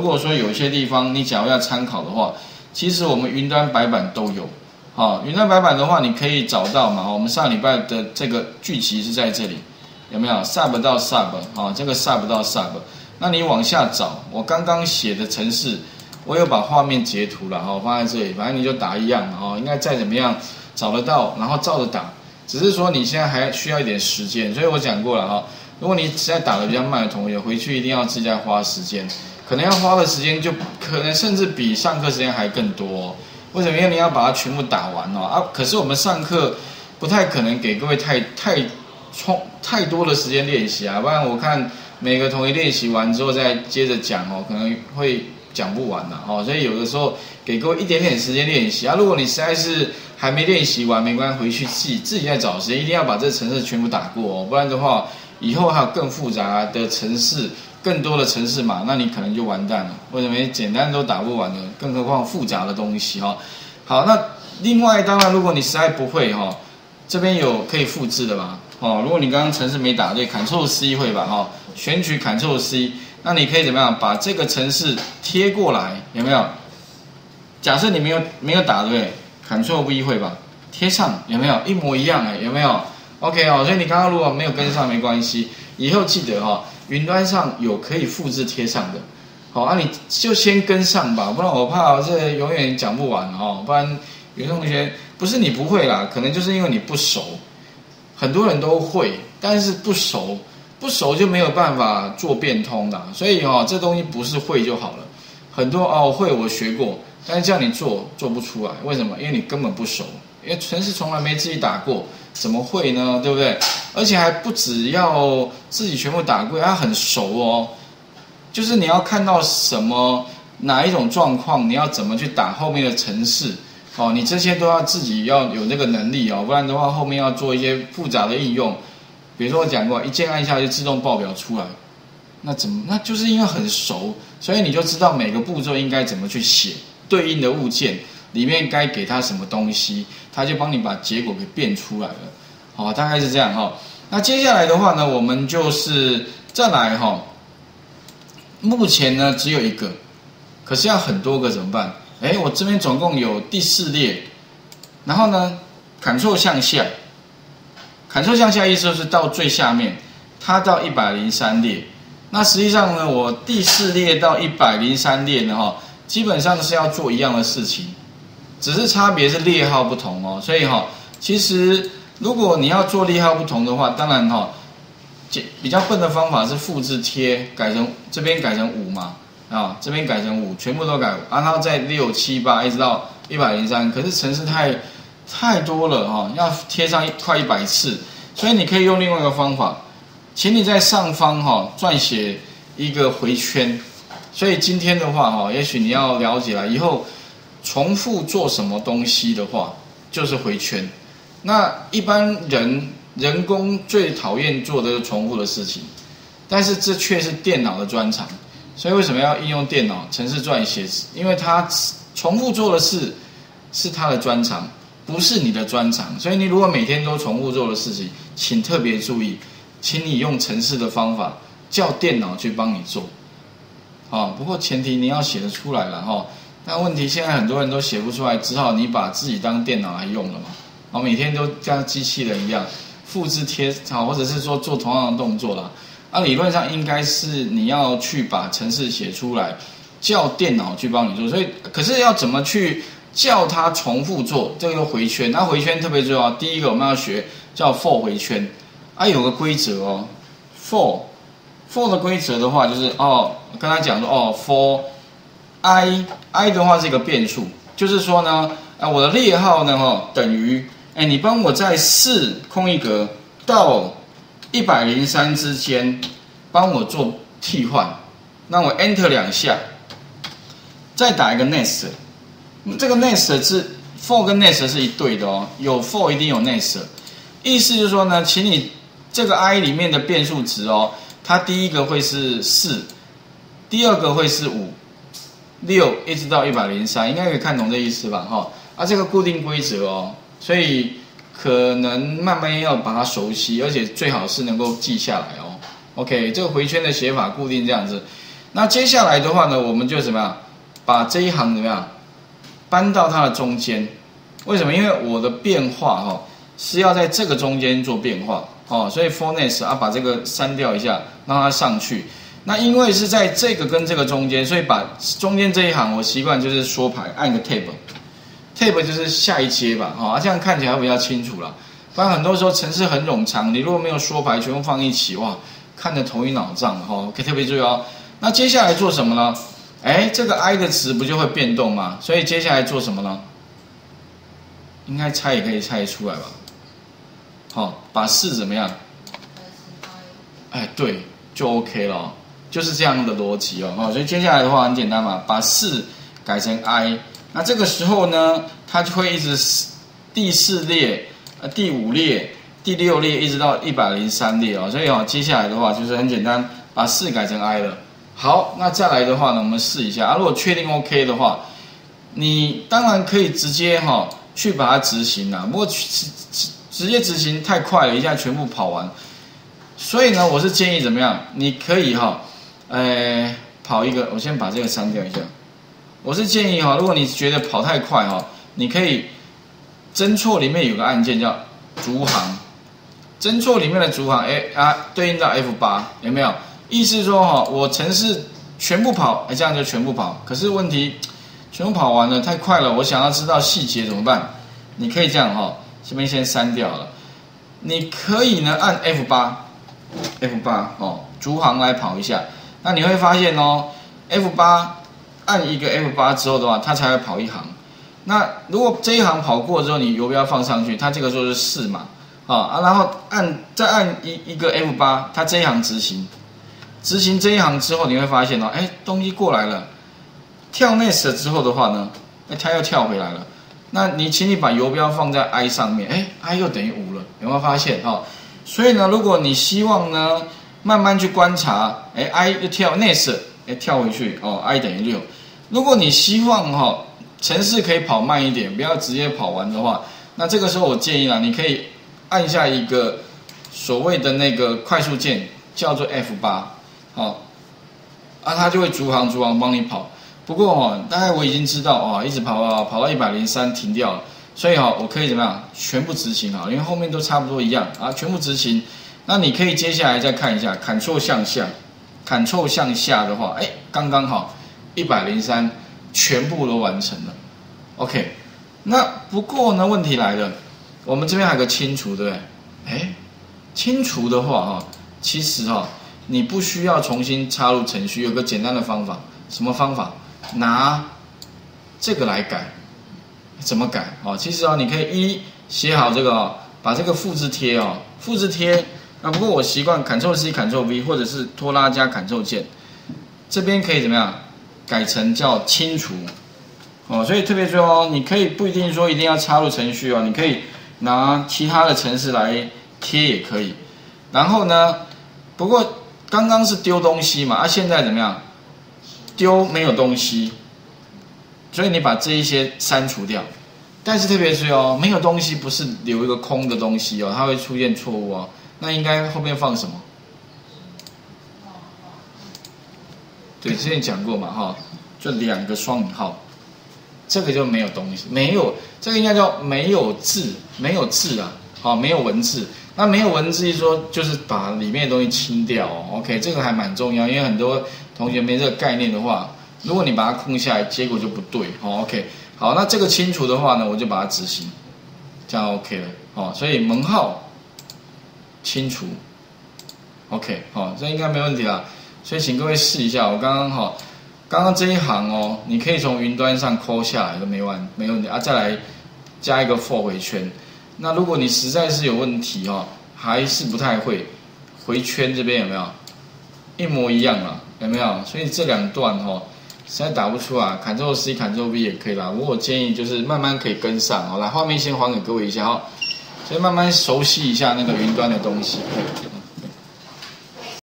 如果说有一些地方你假如要参考的话，其实我们云端白板都有。好，云端白板的话，你可以找到嘛。我们上礼拜的这个剧集是在这里，有没有？sub 到 sub 啊，这个 sub 到 sub，那你往下找，我刚刚写的程式，我有把画面截图了哈，放在这里，反正你就打一样哈，应该再怎么样找得到，然后照着打。只是说你现在还需要一点时间，所以我讲过了哈。如果你实在打的比较慢的同学，回去一定要自己再花时间，可能要花的时间就可能甚至比上课时间还更多。为什么？因为你要把它全部打完哦啊！可是我们上课不太可能给各位太太充太多的时间练习啊，不然我看每个同学练习完之后再接着讲哦，可能会讲不完的哦。所以有的时候给各位一点点时间练习啊。如果你实在是还没练习完没关系，回去自己自己再找时间，一定要把这城市全部打过哦，不然的话，以后还有更复杂的城市，更多的城市嘛，那你可能就完蛋了。为什么？简单都打不完的，更何况复杂的东西哈。好，那另外当然，如果你实在不会哈，这边有可以复制的吧？哦，如果你刚刚城市没打对，Ctrl C 会吧？哈，选取 Ctrl C，那你可以怎么样？把这个城市贴过来，有没有？假设你没有没有打对。Ctrl V 会吧，贴上有没有一模一样哎？有没有？OK 哦，所以你刚刚如果没有跟上没关系，以后记得哈，云端上有可以复制贴上的，好啊，你就先跟上吧，不然我怕这永远讲不完哦。不然有些同学不是你不会啦，可能就是因为你不熟，很多人都会，但是不熟，不熟就没有办法做变通的，所以哦，这东西不是会就好了，很多哦会我学过。但是叫你做做不出来，为什么？因为你根本不熟，因为城市从来没自己打过，怎么会呢？对不对？而且还不只要自己全部打过，还很熟哦。就是你要看到什么哪一种状况，你要怎么去打后面的城市哦，你这些都要自己要有那个能力哦，不然的话后面要做一些复杂的应用，比如说我讲过，一键按下就自动报表出来，那怎么？那就是因为很熟，所以你就知道每个步骤应该怎么去写。对应的物件里面该给它什么东西，它就帮你把结果给变出来了，好，大概是这样哈。那接下来的话呢，我们就是再来哈。目前呢只有一个，可是要很多个怎么办？哎，我这边总共有第四列，然后呢，Ctrl 向下，Ctrl 向下意思是到最下面，它到一百零三列。那实际上呢，我第四列到一百零三列呢哈。基本上是要做一样的事情，只是差别是列号不同哦。所以哈，其实如果你要做列号不同的话，当然哈，比较笨的方法是复制贴，改成这边改成五嘛，啊，这边改成五，全部都改，然后再六七八一直到一百零三。可是程式太太多了哈，要贴上一快一百次，所以你可以用另外一个方法，请你在上方哈撰写一个回圈。所以今天的话，哈，也许你要了解了，以后重复做什么东西的话，就是回圈。那一般人人工最讨厌做的是重复的事情，但是这却是电脑的专长。所以为什么要应用电脑程式撰写？因为它重复做的事是它的专长，不是你的专长。所以你如果每天都重复做的事情，请特别注意，请你用程式的方法叫电脑去帮你做。哦，不过前提你要写得出来了哈。但问题现在很多人都写不出来，只好你把自己当电脑来用了嘛。哦，每天都像机器人一样复制贴，好，或者是说做同样的动作啦。啊，理论上应该是你要去把程式写出来，叫电脑去帮你做。所以，可是要怎么去叫它重复做这个回圈？那回圈特别重要。第一个我们要学叫 for 回圈，啊，有个规则哦，for。for 的规则的话，就是哦，跟他讲说哦，for i i 的话是一个变数，就是说呢，啊，我的列号呢，哈，等于，哎，你帮我在四空一格到一百零三之间帮我做替换，那我 enter 两下，再打一个 next 这个 nest 是 for 跟 nest 是一对的哦，有 for 一定有 nest，意思就是说呢，请你这个 i 里面的变数值哦。它第一个会是四，第二个会是五，六一直到一百零三，应该可以看懂这意思吧？哈，啊，这个固定规则哦，所以可能慢慢要把它熟悉，而且最好是能够记下来哦。OK，这个回圈的写法固定这样子。那接下来的话呢，我们就怎么样，把这一行怎么样搬到它的中间？为什么？因为我的变化哈是要在这个中间做变化哦，所以 for next 啊，把这个删掉一下，让它上去。那因为是在这个跟这个中间，所以把中间这一行我习惯就是缩排，按个 tab，tab 就是下一阶吧，哈，这样看起来比较清楚了。不然很多时候程式很冗长，你如果没有缩排，全部放一起，哇，看得头晕脑胀，哈，可以特别注意哦。那接下来做什么呢？哎，这个 i 的词不就会变动吗？所以接下来做什么呢？应该猜也可以猜出来吧。好，把四怎么样？哎，对，就 OK 了。就是这样的逻辑哦，哦，所以接下来的话很简单嘛，把四改成 i，那这个时候呢，它就会一直第四列、呃第五列、第六列一直到一百零三列哦，所以哦，接下来的话就是很简单，把四改成 i 了。好，那再来的话呢，我们试一下啊，如果确定 OK 的话，你当然可以直接哈去把它执行了，不过直直直接执行太快了，一下全部跑完，所以呢，我是建议怎么样？你可以哈。呃，跑一个，我先把这个删掉一下。我是建议哈，如果你觉得跑太快哈，你可以侦错里面有个按键叫逐行，侦错里面的逐行，哎啊，对应到 F 八有没有？意思说哈，我城市全部跑，哎，这样就全部跑。可是问题全部跑完了太快了，我想要知道细节怎么办？你可以这样哈，这边先删掉了。你可以呢按 F 八，F 八哦，逐行来跑一下。那你会发现哦，F 八按一个 F 八之后的话，它才会跑一行。那如果这一行跑过之后，你游标放上去，它这个时候是四嘛，啊啊，然后按再按一一个 F 八，它这一行执行，执行这一行之后，你会发现哦，哎，东西过来了，跳 next 之后的话呢，哎，它又跳回来了。那你请你把游标放在 i 上面，哎，i 又等于五了，有没有发现哈？所以呢，如果你希望呢。慢慢去观察，哎，i 又跳 next，哎，跳回去哦，i 等于六。如果你希望哈，程式可以跑慢一点，不要直接跑完的话，那这个时候我建议啊，你可以按下一个所谓的那个快速键，叫做 F 八，好，啊，它就会逐行逐行帮你跑。不过哦，大概我已经知道哦，一直跑跑跑到一百零三停掉了，所以哈，我可以怎么样，全部执行啊，因为后面都差不多一样啊，全部执行。那你可以接下来再看一下，Ctrl 向下，Ctrl 向下的话，哎，刚刚好，一百零三全部都完成了。OK，那不过呢，问题来了，我们这边还有个清除，对不对？哎，清除的话哈，其实哈，你不需要重新插入程序，有个简单的方法，什么方法？拿这个来改，怎么改？哦，其实哦，你可以一写好这个哦，把这个复制贴哦，复制贴。那不过我习惯 Ctrl C Ctrl V 或者是拖拉加 Ctrl 键，这边可以怎么样改成叫清除哦，所以特别说哦，你可以不一定说一定要插入程序哦，你可以拿其他的程式来贴也可以。然后呢，不过刚刚是丢东西嘛，啊现在怎么样丢没有东西，所以你把这一些删除掉。但是特别是哦，没有东西不是留一个空的东西哦，它会出现错误哦。那应该后面放什么？对，之前讲过嘛，哈，就两个双引号，这个就没有东西，没有，这个应该叫没有字，没有字啊，好，没有文字。那没有文字一说，就是把里面的东西清掉哦，OK，这个还蛮重要，因为很多同学没这个概念的话，如果你把它空下来，结果就不对，好，OK，好，那这个清除的话呢，我就把它执行，这样 OK 了，好，所以门号。清除，OK，好，这应该没问题啦。所以请各位试一下，我刚刚哈，刚刚这一行哦，你可以从云端上抠下来都没完，没问题啊。再来加一个 for 回圈。那如果你实在是有问题哦，还是不太会回圈这边有没有一模一样啊？有没有？所以这两段哦，实在打不出啊，Ctrl C Ctrl V 也可以啦。我建议就是慢慢可以跟上。哦，来画面先还给各位一下哦，先慢慢熟悉一下那个云端的东西。